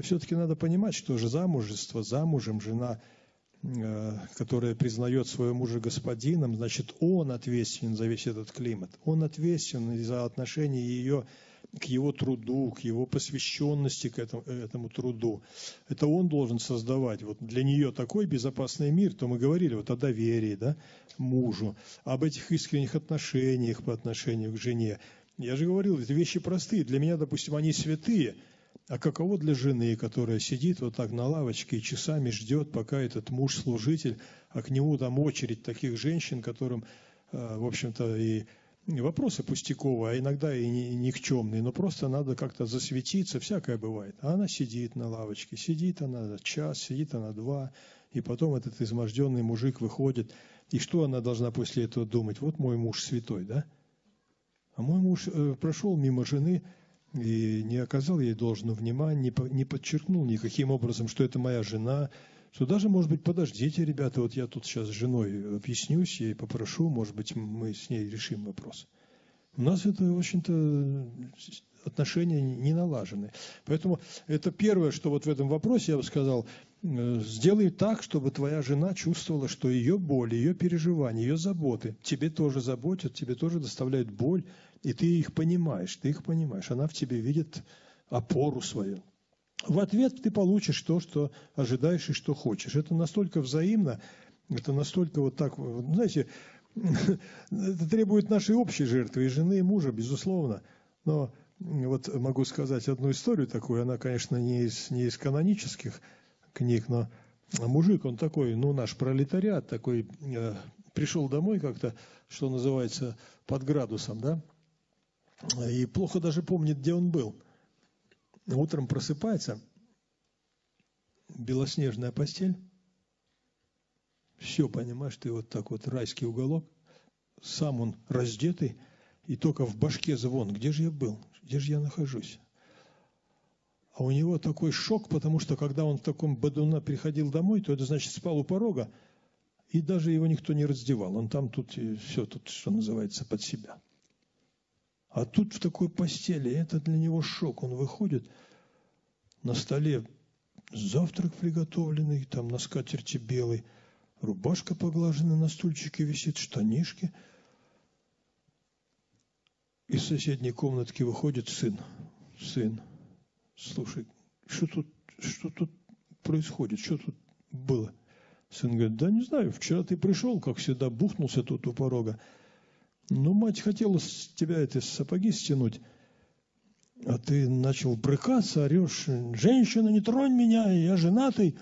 Все-таки надо понимать, что же замужество, замужем жена – Э, которая признает своего мужа господином, значит, он ответственен за весь этот климат. Он ответственен за отношение ее к его труду, к его посвященности к этому, этому труду. Это он должен создавать вот для нее такой безопасный мир, то мы говорили вот о доверии да, мужу, об этих искренних отношениях по отношению к жене. Я же говорил, эти вещи простые. Для меня, допустим, они святые – а каково для жены, которая сидит вот так на лавочке и часами ждет, пока этот муж-служитель, а к нему там очередь таких женщин, которым, э, в общем-то, и вопросы пустяковые, а иногда и никчемные, но просто надо как-то засветиться, всякое бывает. А она сидит на лавочке, сидит она час, сидит она два, и потом этот изможденный мужик выходит, и что она должна после этого думать? Вот мой муж святой, да? А мой муж э, прошел мимо жены, и не оказал ей должного внимания, не подчеркнул никаким образом, что это моя жена, что даже, может быть, подождите, ребята, вот я тут сейчас с женой объяснюсь, ей попрошу, может быть, мы с ней решим вопрос. У нас это, в общем-то, отношения не налажены. Поэтому это первое, что вот в этом вопросе я бы сказал, э, сделай так, чтобы твоя жена чувствовала, что ее боль, ее переживания, ее заботы тебе тоже заботят, тебе тоже доставляют боль, и ты их понимаешь, ты их понимаешь. Она в тебе видит опору свою. В ответ ты получишь то, что ожидаешь и что хочешь. Это настолько взаимно, это настолько вот так, знаете, это требует нашей общей жертвы, и жены, и мужа, безусловно. Но вот могу сказать одну историю такую, она, конечно, не из, не из канонических книг, но мужик, он такой, ну, наш пролетариат, такой, э, пришел домой как-то, что называется, под градусом, да, и плохо даже помнит, где он был. Утром просыпается, белоснежная постель, все, понимаешь, ты вот так вот райский уголок, сам он раздетый, и только в башке звон, где же я был, где же я нахожусь. А у него такой шок, потому что когда он в таком бадуна приходил домой, то это значит спал у порога, и даже его никто не раздевал. Он там тут все, тут, что называется, под себя. А тут в такой постели, это для него шок. Он выходит, на столе завтрак приготовленный, там на скатерти белый, рубашка поглажена на стульчике висит, штанишки. Из соседней комнатки выходит сын. Сын, слушай, что тут, что тут происходит, что тут было? Сын говорит, да не знаю, вчера ты пришел, как всегда, бухнулся тут у порога. Ну, мать хотела с тебя эти сапоги стянуть, а ты начал брыкаться, орешь, женщина, не тронь меня, я женатый.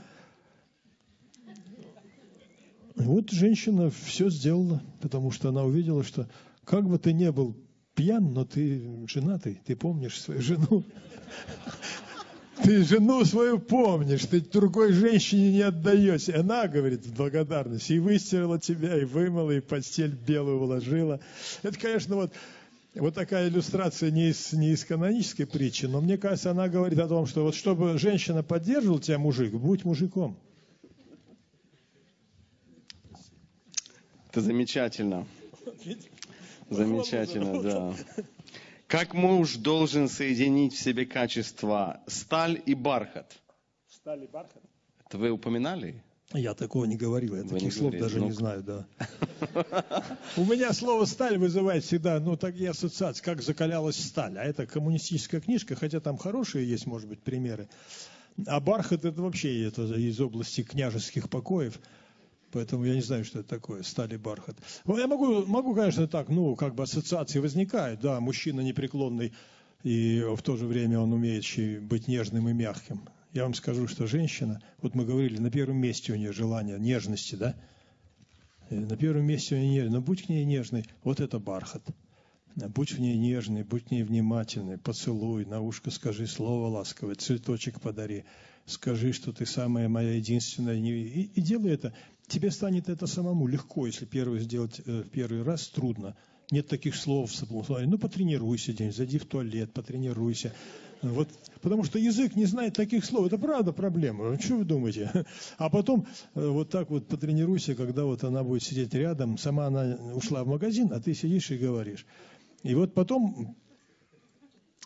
Вот женщина все сделала, потому что она увидела, что как бы ты не был пьян, но ты женатый, ты помнишь свою жену. Ты жену свою помнишь, ты другой женщине не отдаешься. Она, говорит, в благодарность, и выстирала тебя, и вымыла, и постель белую уложила. Это, конечно, вот, вот такая иллюстрация не из, не из канонической притчи, но мне кажется, она говорит о том, что вот чтобы женщина поддерживала тебя, мужик, будь мужиком. Это замечательно. Замечательно, да. Как муж должен соединить в себе качества сталь и бархат? Сталь и бархат? Это вы упоминали? Я такого не говорил, я вы таких слов даже ну... не знаю, да. У меня слово «сталь» вызывает всегда, ну, такие ассоциации, как закалялась сталь. А это коммунистическая книжка, хотя там хорошие есть, может быть, примеры. А бархат – это вообще это из области княжеских покоев. Поэтому я не знаю, что это такое, стали бархат. Ну, я могу, могу, конечно, так, ну, как бы ассоциации возникают, да, мужчина непреклонный, и в то же время он умеет быть нежным и мягким. Я вам скажу, что женщина, вот мы говорили, на первом месте у нее желание нежности, да? И на первом месте у нее нежность, но будь к ней нежный, вот это бархат. Будь в ней нежный, будь к ней внимательный, поцелуй, на ушко скажи слово ласковое, цветочек подари, скажи, что ты самая моя единственная, и, и делай это. Тебе станет это самому легко, если первый сделать э, в первый раз трудно. Нет таких слов в словаре. Ну, потренируйся день, зайди в туалет, потренируйся. Вот, потому что язык не знает таких слов. Это правда проблема. Что вы думаете? А потом э, вот так вот потренируйся, когда вот она будет сидеть рядом. Сама она ушла в магазин, а ты сидишь и говоришь. И вот потом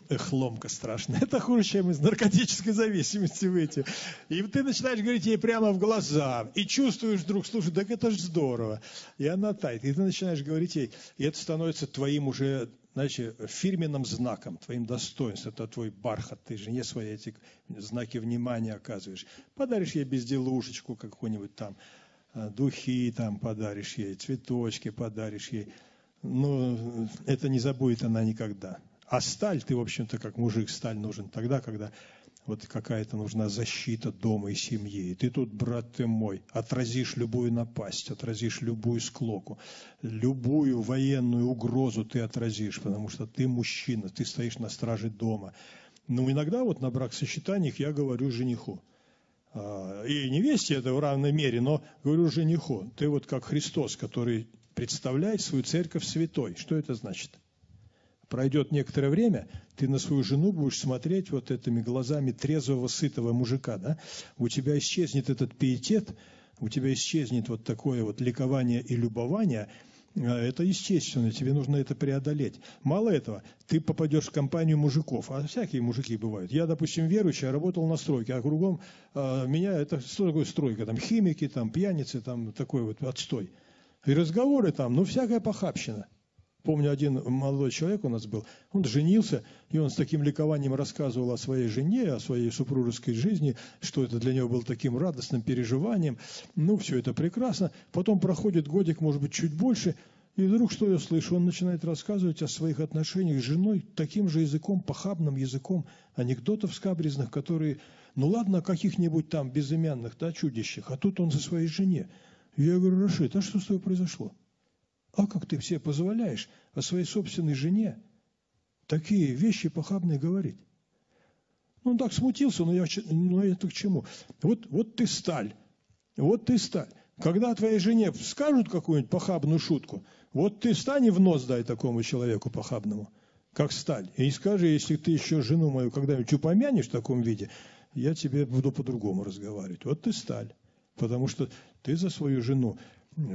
Эх, ломка страшная. Это хуже, чем из наркотической зависимости выйти. И ты начинаешь говорить ей прямо в глаза. И чувствуешь вдруг, слушай, так это же здорово. И она тает. И ты начинаешь говорить ей. И это становится твоим уже значит, фирменным знаком, твоим достоинством. Это твой бархат. Ты жене своей эти знаки внимания оказываешь. Подаришь ей безделушечку какую-нибудь там. А, духи там подаришь ей, цветочки подаришь ей. Но это не забудет она никогда. А сталь, ты, в общем-то, как мужик, сталь нужен тогда, когда вот какая-то нужна защита дома и семьи. И ты тут, брат ты мой, отразишь любую напасть, отразишь любую склоку, любую военную угрозу ты отразишь, потому что ты мужчина, ты стоишь на страже дома. Ну, иногда вот на бракосочетаниях я говорю жениху. А, и невесте это в равной мере, но говорю жениху. Ты вот как Христос, который представляет свою церковь святой. Что это значит? Пройдет некоторое время, ты на свою жену будешь смотреть вот этими глазами трезвого, сытого мужика, да? У тебя исчезнет этот пиетет, у тебя исчезнет вот такое вот ликование и любование, а это естественно, тебе нужно это преодолеть. Мало этого, ты попадешь в компанию мужиков, а всякие мужики бывают. Я, допустим, верующий, я работал на стройке, а кругом а, меня, это что такое стройка? Там химики, там пьяницы, там такой вот отстой. И разговоры там, ну, всякая похабщина – Помню, один молодой человек у нас был, он женился, и он с таким ликованием рассказывал о своей жене, о своей супружеской жизни, что это для него было таким радостным переживанием. Ну, все это прекрасно. Потом проходит годик, может быть, чуть больше, и вдруг, что я слышу, он начинает рассказывать о своих отношениях с женой таким же языком, похабным языком, анекдотов скабрезных, которые, ну ладно, каких-нибудь там безымянных, да, чудищах, а тут он за своей жене. Я говорю, Рашид, а что с тобой произошло? А как ты все позволяешь о своей собственной жене такие вещи похабные говорить? Ну, он так смутился, но я, но это к чему? Вот, вот ты сталь, вот ты сталь. Когда твоей жене скажут какую-нибудь похабную шутку, вот ты встань и в нос дай такому человеку похабному, как сталь. И скажи, если ты еще жену мою когда-нибудь упомянешь в таком виде, я тебе буду по-другому разговаривать. Вот ты сталь. Потому что ты за свою жену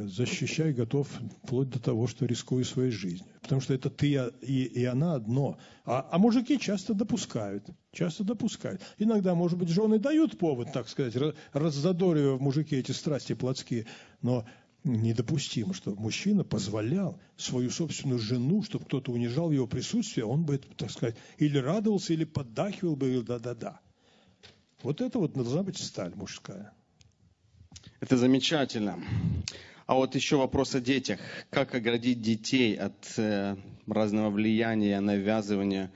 защищай, готов вплоть до того, что рискую своей жизнью. Потому что это ты и, и она одно. А, а мужики часто допускают. Часто допускают. Иногда, может быть, жены дают повод, так сказать, раззадоривая в мужике эти страсти плотские. Но недопустимо, чтобы мужчина позволял свою собственную жену, чтобы кто-то унижал его присутствие, он бы, так сказать, или радовался, или поддахивал бы, или да-да-да. Вот это вот должна быть сталь мужская. Это замечательно. А вот еще вопрос о детях. Как оградить детей от э, разного влияния, навязывания?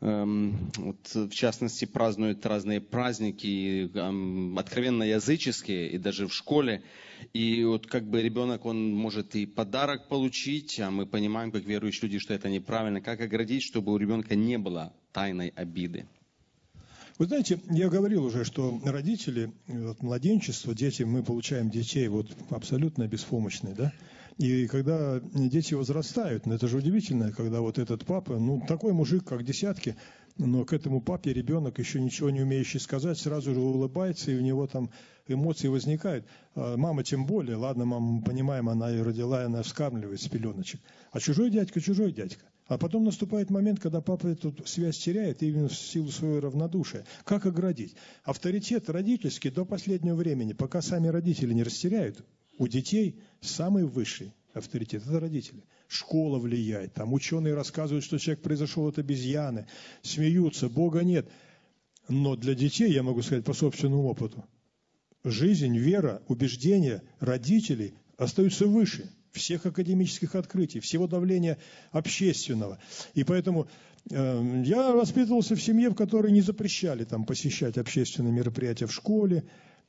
Эм, вот, в частности, празднуют разные праздники, эм, откровенно языческие, и даже в школе. И вот как бы ребенок, он может и подарок получить, а мы понимаем, как верующие люди, что это неправильно. Как оградить, чтобы у ребенка не было тайной обиды? Вы знаете, я говорил уже, что родители, вот, младенчество, дети, мы получаем детей вот абсолютно беспомощные, да? И когда дети возрастают, ну это же удивительно, когда вот этот папа, ну такой мужик, как десятки, но к этому папе ребенок, еще ничего не умеющий сказать, сразу же улыбается, и у него там эмоции возникают. А мама тем более, ладно, мама, понимаем, она и родила, и она вскармливает с пеленочек. А чужой дядька, чужой дядька. А потом наступает момент, когда папа эту связь теряет именно в силу своего равнодушия. Как оградить? Авторитет родительский до последнего времени, пока сами родители не растеряют, у детей самый высший авторитет – это родители. Школа влияет, там ученые рассказывают, что человек произошел от обезьяны, смеются, Бога нет. Но для детей, я могу сказать по собственному опыту, жизнь, вера, убеждения родителей остаются выше всех академических открытий, всего давления общественного. И поэтому э, я воспитывался в семье, в которой не запрещали там, посещать общественные мероприятия в школе,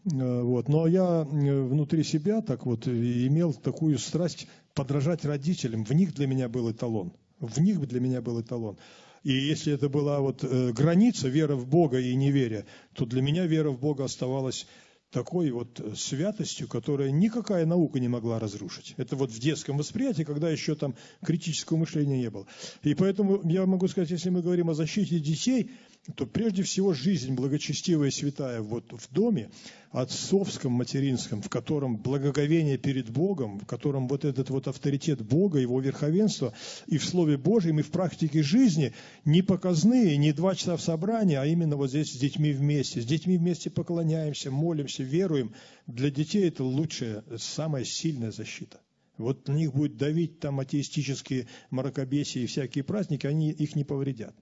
э, вот. Но я э, внутри себя так вот имел такую страсть подражать родителям. В них для меня был эталон. В них для меня был эталон. И если это была вот э, граница, вера в Бога и неверие, то для меня вера в Бога оставалась такой вот э, святостью, которая никакая наука не могла разрушить. Это вот в детском восприятии, когда еще там критического мышления не было. И поэтому я могу сказать, если мы говорим о защите детей, то прежде всего жизнь благочестивая и святая вот в доме, отцовском, материнском, в котором благоговение перед Богом, в котором вот этот вот авторитет Бога, его верховенство и в Слове Божьем, и в практике жизни не показные, не два часа в собрании, а именно вот здесь с детьми вместе. С детьми вместе поклоняемся, молимся, веруем. Для детей это лучшая, самая сильная защита. Вот на них будет давить там атеистические мракобесия и всякие праздники, они их не повредят.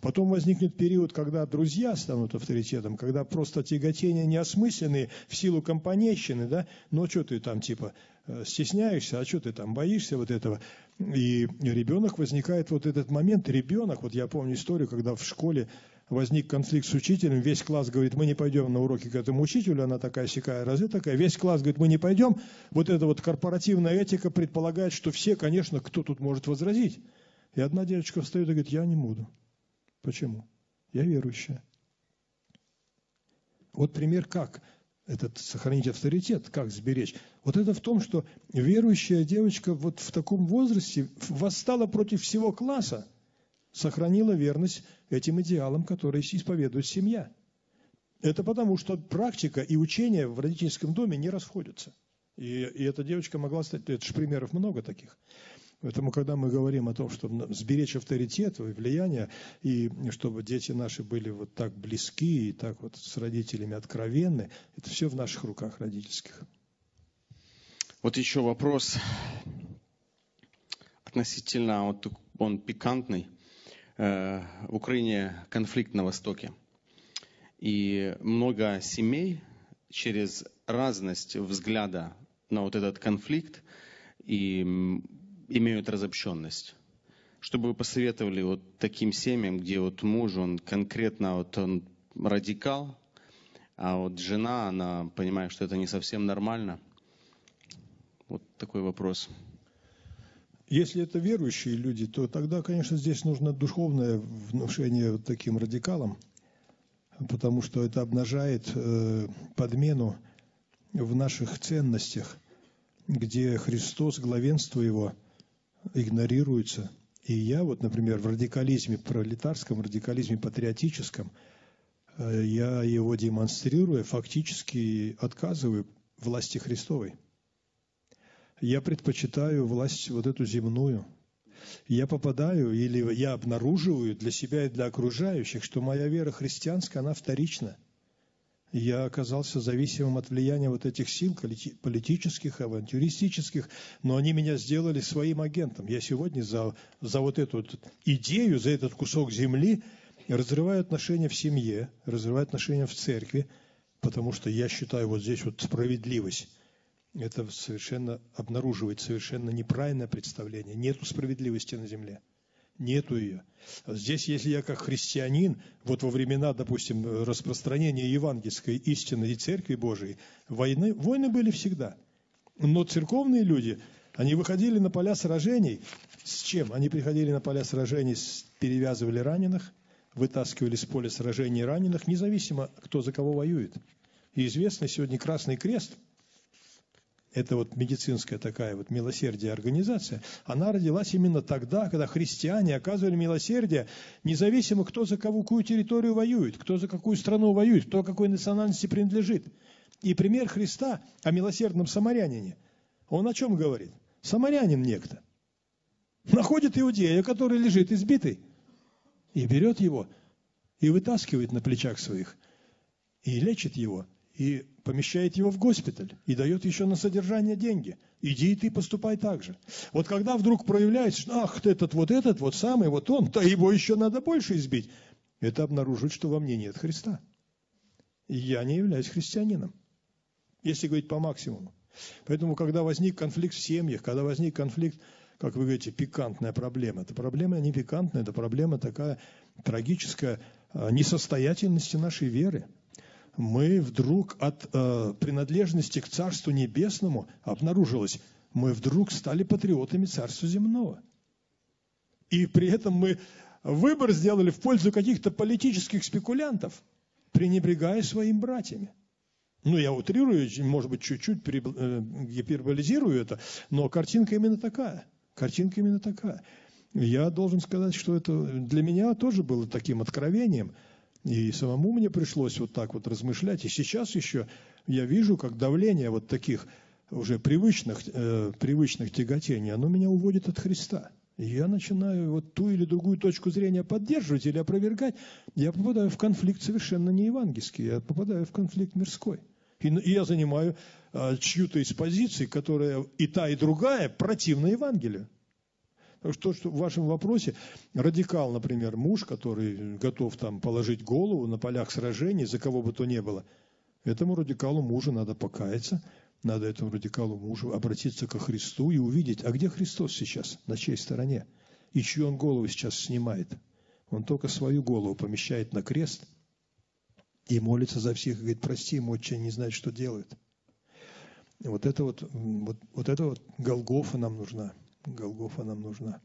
Потом возникнет период, когда друзья станут авторитетом, когда просто тяготения неосмысленные в силу компанейщины, да, ну что ты там типа э, стесняешься, а что ты там боишься вот этого. И ребенок возникает вот этот момент, ребенок, вот я помню историю, когда в школе возник конфликт с учителем, весь класс говорит, мы не пойдем на уроки к этому учителю, она такая сякая, разве такая? Весь класс говорит, мы не пойдем. Вот эта вот корпоративная этика предполагает, что все, конечно, кто тут может возразить. И одна девочка встает и говорит, я не буду. Почему? Я верующая. Вот пример как этот сохранить авторитет, как сберечь. Вот это в том, что верующая девочка вот в таком возрасте восстала против всего класса, сохранила верность этим идеалам, которые исповедует семья. Это потому, что практика и учение в родительском доме не расходятся. И, и эта девочка могла стать, это же примеров много таких. Поэтому, когда мы говорим о том, чтобы сберечь авторитет и влияние, и чтобы дети наши были вот так близки и так вот с родителями откровенны, это все в наших руках родительских. Вот еще вопрос относительно, вот он пикантный. Э, в Украине конфликт на Востоке. И много семей через разность взгляда на вот этот конфликт и имеют разобщенность. Что бы вы посоветовали вот таким семьям, где вот муж, он конкретно вот он радикал, а вот жена, она понимает, что это не совсем нормально? Вот такой вопрос. Если это верующие люди, то тогда, конечно, здесь нужно духовное внушение таким радикалам, потому что это обнажает э, подмену в наших ценностях, где Христос, главенство Его – игнорируется. И я вот, например, в радикализме пролетарском, радикализме патриотическом, э, я его демонстрируя, фактически отказываю власти Христовой. Я предпочитаю власть вот эту земную. Я попадаю или я обнаруживаю для себя и для окружающих, что моя вера христианская, она вторична – я оказался зависимым от влияния вот этих сил политических, авантюристических, но они меня сделали своим агентом. Я сегодня за, за вот эту вот идею, за этот кусок земли разрываю отношения в семье, разрываю отношения в церкви, потому что я считаю вот здесь вот справедливость. Это совершенно обнаруживает совершенно неправильное представление. Нету справедливости на земле. Нету ее. Здесь, если я как христианин, вот во времена, допустим, распространения евангельской истины и Церкви Божией, войны, войны были всегда. Но церковные люди, они выходили на поля сражений. С чем? Они приходили на поля сражений, перевязывали раненых, вытаскивали с поля сражений раненых, независимо, кто за кого воюет. И известно сегодня Красный Крест – это вот медицинская такая вот милосердие организация, она родилась именно тогда, когда христиане оказывали милосердие, независимо, кто за какую территорию воюет, кто за какую страну воюет, кто какой национальности принадлежит. И пример Христа о милосердном самарянине, он о чем говорит? Самарянин некто. Находит иудея, который лежит избитый, и берет его, и вытаскивает на плечах своих, и лечит его, и помещает его в госпиталь и дает еще на содержание деньги. Иди и ты поступай так же. Вот когда вдруг проявляется, ах, этот вот этот вот самый, вот он, то его еще надо больше избить, это обнаруживает, что во мне нет Христа. Я не являюсь христианином. если говорить по максимуму. Поэтому, когда возник конфликт в семьях, когда возник конфликт, как вы говорите, пикантная проблема, это проблема не пикантная, это проблема такая трагическая а, несостоятельности нашей веры. Мы вдруг от э, принадлежности к Царству Небесному обнаружилось, мы вдруг стали патриотами Царства Земного. И при этом мы выбор сделали в пользу каких-то политических спекулянтов, пренебрегая своими братьями. Ну, я утрирую, может быть, чуть-чуть э, гиперболизирую это, но картинка именно такая. Картинка именно такая. Я должен сказать, что это для меня тоже было таким откровением. И самому мне пришлось вот так вот размышлять. И сейчас еще я вижу, как давление вот таких уже привычных, э, привычных тяготений, оно меня уводит от Христа. И я начинаю вот ту или другую точку зрения поддерживать или опровергать. Я попадаю в конфликт совершенно не евангельский, я попадаю в конфликт мирской. И, я занимаю а, чью-то из позиций, которая и та, и другая противна Евангелию. Что, что в вашем вопросе радикал, например, муж, который готов там положить голову на полях сражений, за кого бы то ни было, этому радикалу мужу надо покаяться, надо этому радикалу мужу обратиться ко Христу и увидеть, а где Христос сейчас, на чьей стороне, и чью он голову сейчас снимает. Он только свою голову помещает на крест – и молится за всех, и говорит, прости ему, отче, не знает, что делает. Вот это вот, вот, вот это вот Голгофа нам нужна. Голгофа нам нужна.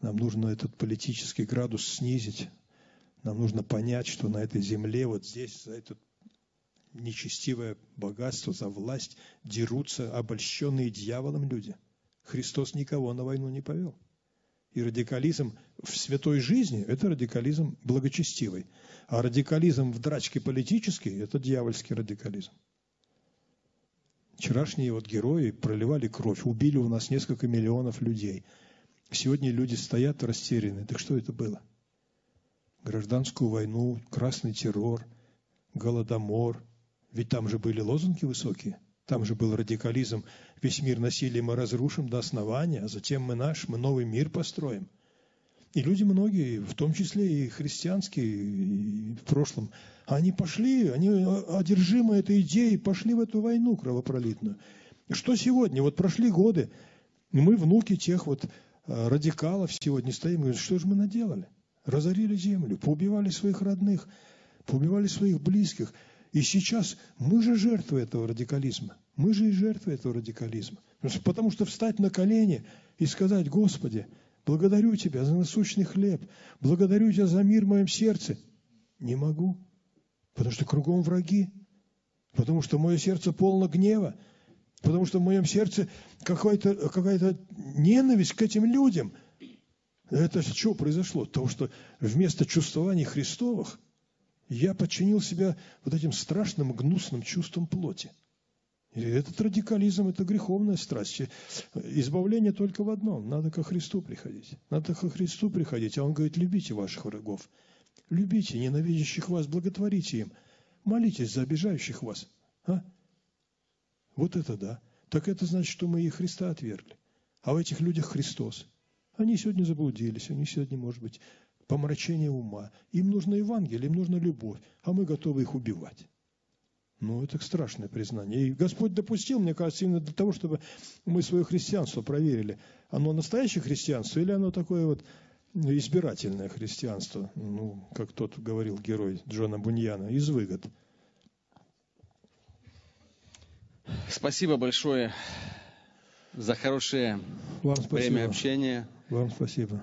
Нам нужно этот политический градус снизить. Нам нужно понять, что на этой земле, вот здесь, за это нечестивое богатство, за власть дерутся обольщенные дьяволом люди. Христос никого на войну не повел. И радикализм в святой жизни – это радикализм благочестивый. А радикализм в драчке политический – это дьявольский радикализм. Вчерашние вот герои проливали кровь, убили у нас несколько миллионов людей. Сегодня люди стоят растеряны. Так что это было? Гражданскую войну, красный террор, голодомор. Ведь там же были лозунги высокие – там же был радикализм. Весь мир насилия мы разрушим до основания, а затем мы наш, мы новый мир построим. И люди многие, в том числе и христианские, и в прошлом, они пошли, они одержимы этой идеей, пошли в эту войну кровопролитную. Что сегодня? Вот прошли годы, мы, внуки тех вот э, радикалов сегодня стоим и говорим, что же мы наделали? Разорили землю, поубивали своих родных, поубивали своих близких – и сейчас мы же жертвы этого радикализма. Мы же и жертвы этого радикализма. Потому что встать на колени и сказать, Господи, благодарю Тебя за насущный хлеб, благодарю Тебя за мир в моем сердце. Не могу, потому что кругом враги, потому что мое сердце полно гнева, потому что в моем сердце какая-то какая ненависть к этим людям. Это что произошло? То, что вместо чувствований Христовых – я подчинил себя вот этим страшным, гнусным чувствам плоти. Этот радикализм – это греховная страсть. Избавление только в одном – надо ко Христу приходить. Надо ко Христу приходить, а Он говорит, любите ваших врагов. Любите ненавидящих вас, благотворите им. Молитесь за обижающих вас. А? Вот это да. Так это значит, что мы и Христа отвергли. А в этих людях Христос. Они сегодня заблудились, они сегодня, может быть, помрачение ума. Им нужно Евангелие, им нужна любовь, а мы готовы их убивать. Ну, это страшное признание. И Господь допустил, мне кажется, именно для того, чтобы мы свое христианство проверили. Оно настоящее христианство или оно такое вот избирательное христианство, ну, как тот говорил герой Джона Буньяна, из выгод. Спасибо большое за хорошее Вам время общения. Вам спасибо.